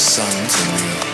sun to me.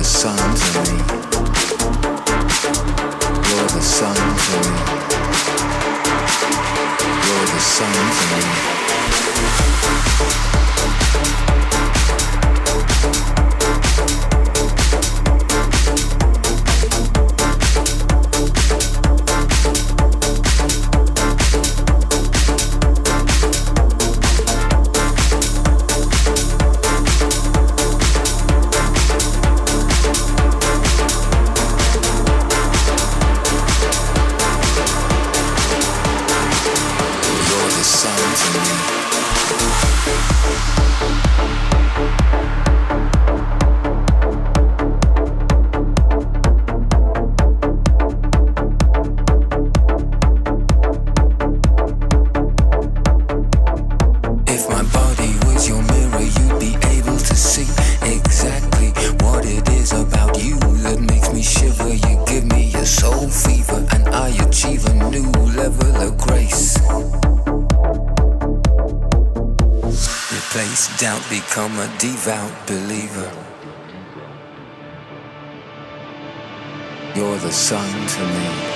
the sun to me. You're the sun to me. You're the sun to me. Become a devout believer. You're the sun to me.